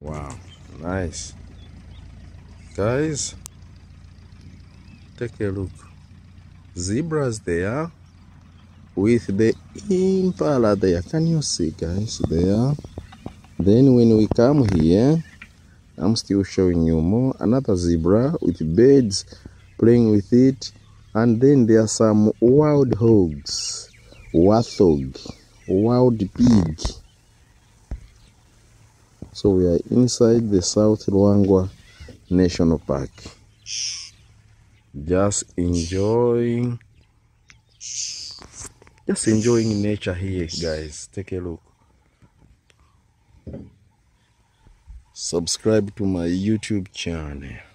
Wow, nice. Guys, take a look. Zebras there with the impala there. Can you see, guys? There. Then when we come here, I'm still showing you more. Another zebra with birds playing with it. And then there are some wild hogs, warthog, wild pig. So we are inside the South Luangwa National Park. Just enjoying, just enjoying nature here, guys. Take a look. Subscribe to my YouTube channel.